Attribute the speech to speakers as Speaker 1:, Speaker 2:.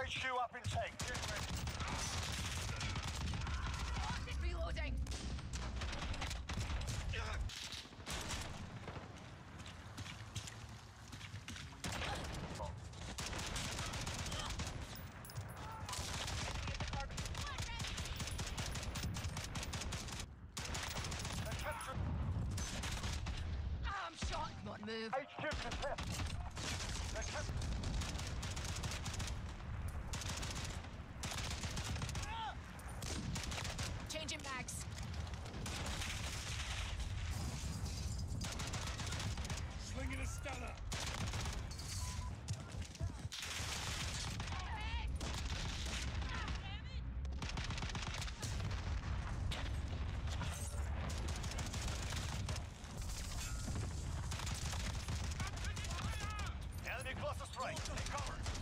Speaker 1: HQ up in tank.
Speaker 2: Reloading. I'm shot. Not move.
Speaker 1: HQ contest.
Speaker 3: Cluster strike.
Speaker 1: Cover.